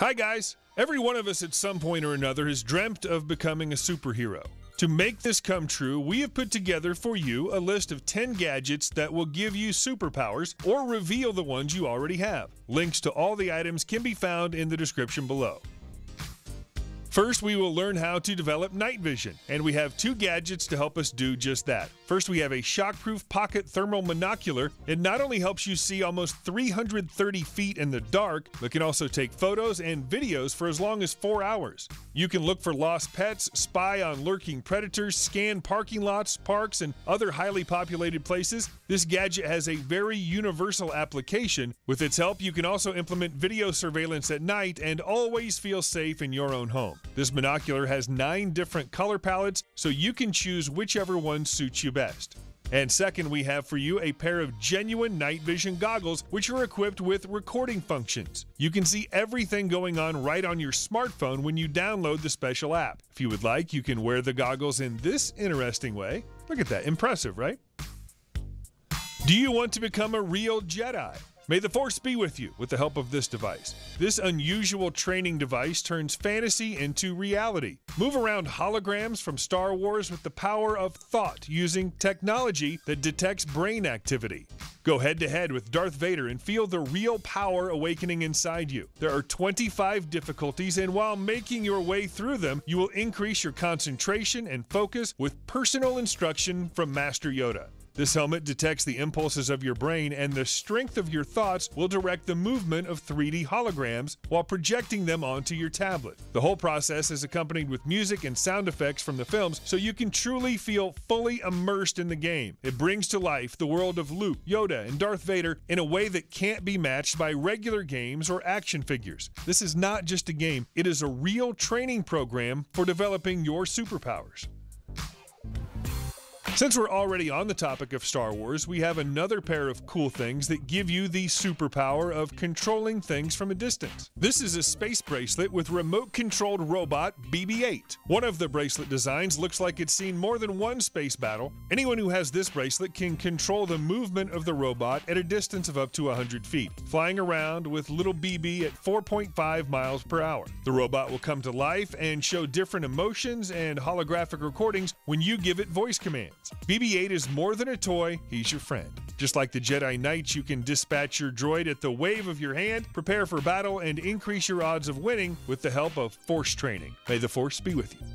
Hi, guys. Every one of us at some point or another has dreamt of becoming a superhero. To make this come true, we have put together for you a list of 10 gadgets that will give you superpowers or reveal the ones you already have. Links to all the items can be found in the description below. First, we will learn how to develop night vision, and we have two gadgets to help us do just that. First, we have a shockproof pocket thermal monocular. It not only helps you see almost 330 feet in the dark, but can also take photos and videos for as long as four hours. You can look for lost pets, spy on lurking predators, scan parking lots, parks, and other highly populated places. This gadget has a very universal application. With its help, you can also implement video surveillance at night and always feel safe in your own home. This monocular has nine different color palettes, so you can choose whichever one suits you best. And second, we have for you a pair of genuine night vision goggles, which are equipped with recording functions. You can see everything going on right on your smartphone when you download the special app. If you would like, you can wear the goggles in this interesting way. Look at that, impressive, right? Do you want to become a real Jedi? May the Force be with you with the help of this device. This unusual training device turns fantasy into reality. Move around holograms from Star Wars with the power of thought using technology that detects brain activity. Go head to head with Darth Vader and feel the real power awakening inside you. There are 25 difficulties, and while making your way through them, you will increase your concentration and focus with personal instruction from Master Yoda. This helmet detects the impulses of your brain, and the strength of your thoughts will direct the movement of 3D holograms while projecting them onto your tablet. The whole process is accompanied with music and sound effects from the films, so you can truly feel fully immersed in the game. It brings to life the world of Luke, Yoda, and Darth Vader in a way that can't be matched by regular games or action figures. This is not just a game, it is a real training program for developing your superpowers. Since we're already on the topic of Star Wars, we have another pair of cool things that give you the superpower of controlling things from a distance. This is a space bracelet with remote controlled robot BB 8. One of the bracelet designs looks like it's seen more than one space battle. Anyone who has this bracelet can control the movement of the robot at a distance of up to 100 feet, flying around with little BB at 4.5 miles per hour. The robot will come to life and show different emotions and holographic recordings when you give it voice commands. BB 8 is more than a toy, he's your friend. Just like the Jedi Knights, you can dispatch your droid at the wave of your hand, prepare for battle, and increase your odds of winning with the help of Force training. May the Force be with you.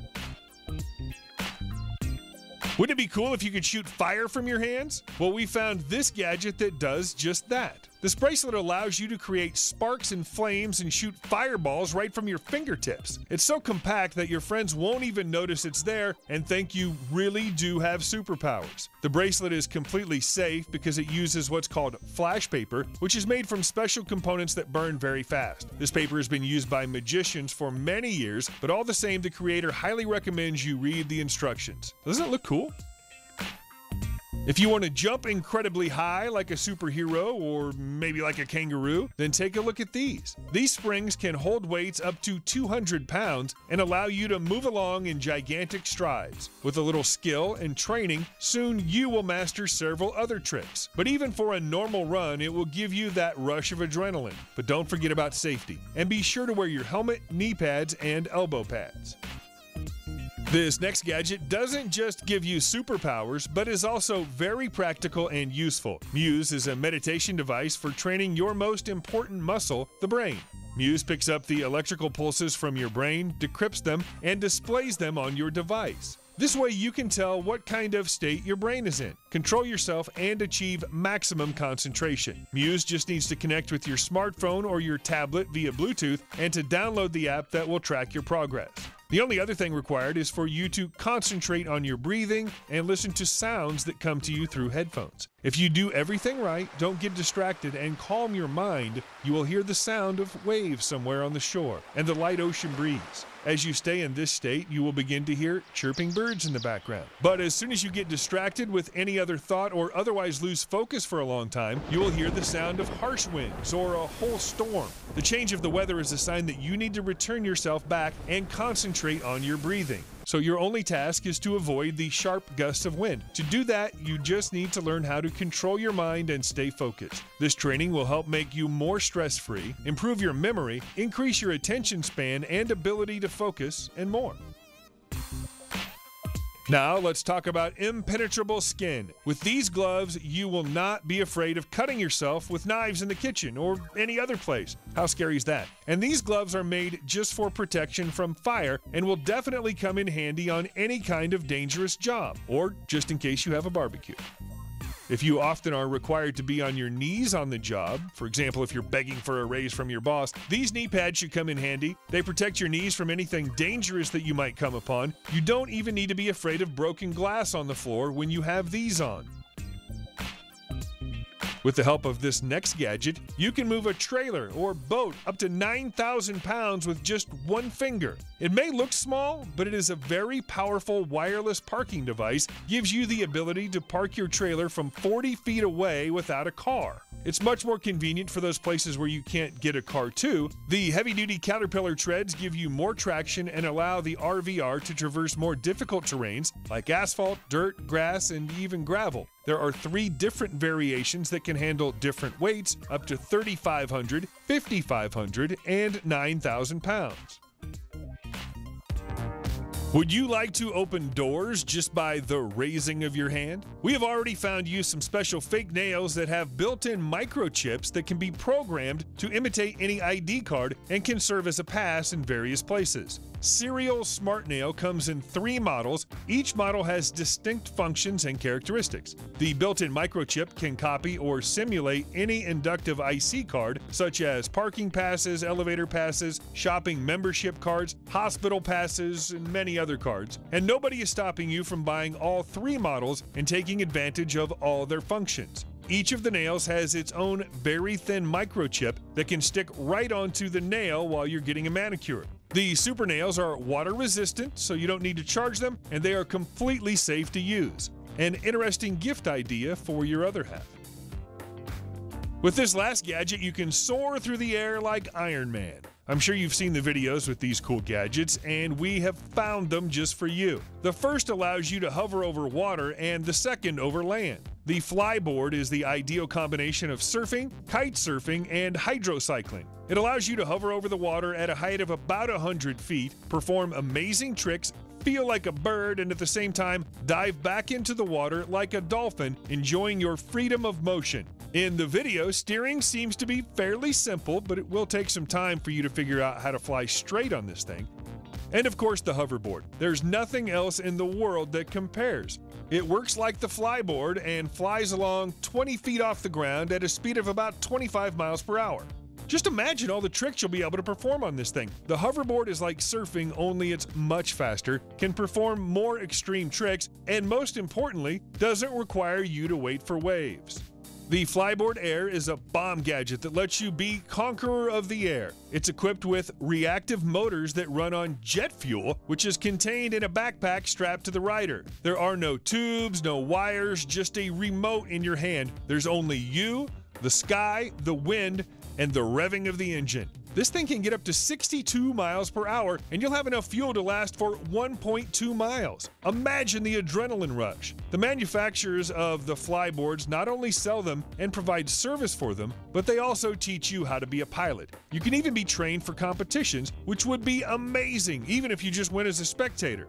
Wouldn't it be cool if you could shoot fire from your hands? Well, we found this gadget that does just that. This bracelet allows you to create sparks and flames and shoot fireballs right from your fingertips. It's so compact that your friends won't even notice it's there and think you really do have superpowers. The bracelet is completely safe because it uses what's called flash paper, which is made from special components that burn very fast. This paper has been used by magicians for many years, but all the same, the creator highly recommends you read the instructions. Doesn't it look cool? If you want to jump incredibly high like a superhero or maybe like a kangaroo, then take a look at these. These springs can hold weights up to 200 pounds and allow you to move along in gigantic strides. With a little skill and training, soon you will master several other tricks. But even for a normal run, it will give you that rush of adrenaline. But don't forget about safety and be sure to wear your helmet, knee pads, and elbow pads. This next gadget doesn't just give you superpowers, but is also very practical and useful. Muse is a meditation device for training your most important muscle, the brain. Muse picks up the electrical pulses from your brain, decrypts them, and displays them on your device. This way, you can tell what kind of state your brain is in, control yourself, and achieve maximum concentration. Muse just needs to connect with your smartphone or your tablet via Bluetooth and to download the app that will track your progress. The only other thing required is for you to concentrate on your breathing and listen to sounds that come to you through headphones. If you do everything right, don't get distracted, and calm your mind, you will hear the sound of waves somewhere on the shore and the light ocean breeze. As you stay in this state, you will begin to hear chirping birds in the background. But as soon as you get distracted with any other thought or otherwise lose focus for a long time, you will hear the sound of harsh winds or a whole storm. The change of the weather is a sign that you need to return yourself back and concentrate on your breathing. So your only task is to avoid the sharp gusts of wind. To do that, you just need to learn how to control your mind and stay focused. This training will help make you more stress free, improve your memory, increase your attention span and ability to focus, and more. Now, let's talk about impenetrable skin. With these gloves, you will not be afraid of cutting yourself with knives in the kitchen or any other place. How scary is that? And these gloves are made just for protection from fire and will definitely come in handy on any kind of dangerous job or just in case you have a barbecue. If you often are required to be on your knees on the job, for example, if you're begging for a raise from your boss, these knee pads should come in handy. They protect your knees from anything dangerous that you might come upon. You don't even need to be afraid of broken glass on the floor when you have these on. With the help of this next gadget, you can move a trailer or boat up to 9,000 pounds with just one finger. It may look small, but it is a very powerful wireless parking device, gives you the ability to park your trailer from 40 feet away without a car. It's much more convenient for those places where you can't get a car too. The heavy-duty Caterpillar treads give you more traction and allow the RVR to traverse more difficult terrains like asphalt, dirt, grass, and even gravel. There are three different variations that can handle different weights up to 3,500, 5,500, and 9,000 pounds. Would you like to open doors just by the raising of your hand? We have already found you some special fake nails that have built in microchips that can be programmed to imitate any ID card and can serve as a pass in various places. Serial Smart Nail comes in three models. Each model has distinct functions and characteristics. The built in microchip can copy or simulate any inductive IC card, such as parking passes, elevator passes, shopping membership cards, hospital passes, and many other cards. And nobody is stopping you from buying all three models and taking advantage of all their functions. Each of the nails has its own very thin microchip that can stick right onto the nail while you're getting a manicure. The super nails are water resistant, so you don't need to charge them, and they are completely safe to use. An interesting gift idea for your other half. With this last gadget, you can soar through the air like Iron Man. I'm sure you've seen the videos with these cool gadgets, and we have found them just for you. The first allows you to hover over water, and the second over land. The flyboard is the ideal combination of surfing, kite surfing, and hydrocycling. It allows you to hover over the water at a height of about 100 feet, perform amazing tricks, feel like a bird, and at the same time dive back into the water like a dolphin, enjoying your freedom of motion. In the video, steering seems to be fairly simple, but it will take some time for you to figure out how to fly straight on this thing. And of course, the hoverboard. There's nothing else in the world that compares. It works like the flyboard and flies along 20 feet off the ground at a speed of about 25 miles per hour. Just imagine all the tricks you'll be able to perform on this thing. The hoverboard is like surfing, only it's much faster, can perform more extreme tricks, and most importantly, doesn't require you to wait for waves. The Flyboard Air is a bomb gadget that lets you be conqueror of the air. It's equipped with reactive motors that run on jet fuel, which is contained in a backpack strapped to the rider. There are no tubes, no wires, just a remote in your hand. There's only you, the sky, the wind, and the revving of the engine. This thing can get up to 62 miles per hour, and you'll have enough fuel to last for 1.2 miles. Imagine the adrenaline rush. The manufacturers of the flyboards not only sell them and provide service for them, but they also teach you how to be a pilot. You can even be trained for competitions, which would be amazing, even if you just went as a spectator.